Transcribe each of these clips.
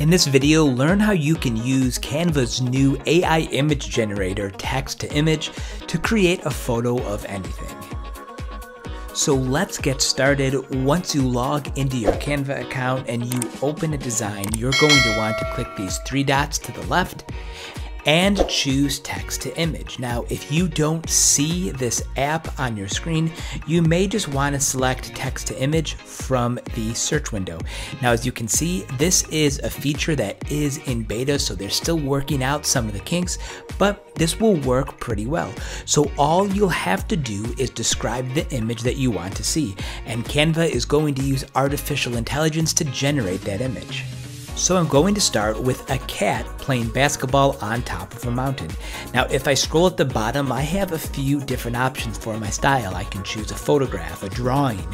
In this video, learn how you can use Canva's new AI image generator text to image to create a photo of anything. So let's get started. Once you log into your Canva account and you open a design, you're going to want to click these three dots to the left and choose text to image. Now, if you don't see this app on your screen, you may just want to select text to image from the search window. Now, as you can see, this is a feature that is in beta, so they're still working out some of the kinks, but this will work pretty well. So all you'll have to do is describe the image that you want to see, and Canva is going to use artificial intelligence to generate that image. So I'm going to start with a cat playing basketball on top of a mountain. Now if I scroll at the bottom, I have a few different options for my style. I can choose a photograph, a drawing,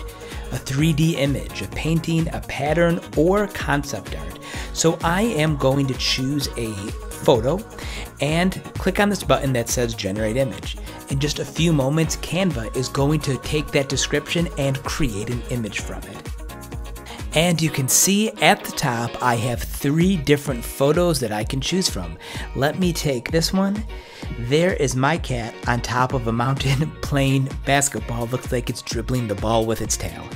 a 3D image, a painting, a pattern, or concept art. So I am going to choose a photo and click on this button that says generate image. In just a few moments, Canva is going to take that description and create an image from it. And you can see at the top, I have three different photos that I can choose from. Let me take this one. There is my cat on top of a mountain playing basketball. Looks like it's dribbling the ball with its tail.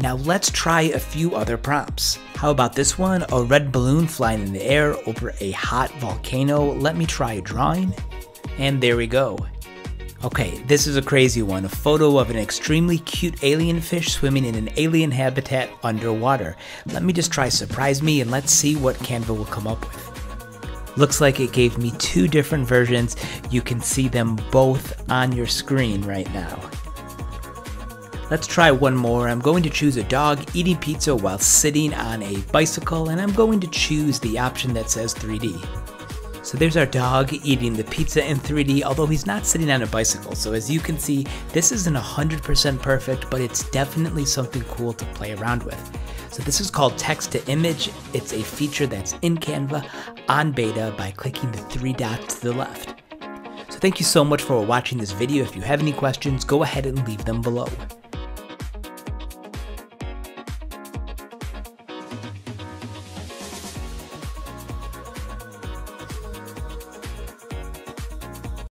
Now let's try a few other prompts. How about this one? A red balloon flying in the air over a hot volcano. Let me try a drawing. And there we go. Okay, this is a crazy one. A photo of an extremely cute alien fish swimming in an alien habitat underwater. Let me just try surprise me and let's see what Canva will come up with. Looks like it gave me two different versions. You can see them both on your screen right now. Let's try one more. I'm going to choose a dog eating pizza while sitting on a bicycle and I'm going to choose the option that says 3D. So there's our dog eating the pizza in 3D, although he's not sitting on a bicycle. So as you can see, this isn't 100% perfect, but it's definitely something cool to play around with. So this is called text to image. It's a feature that's in Canva on beta by clicking the three dots to the left. So thank you so much for watching this video. If you have any questions, go ahead and leave them below.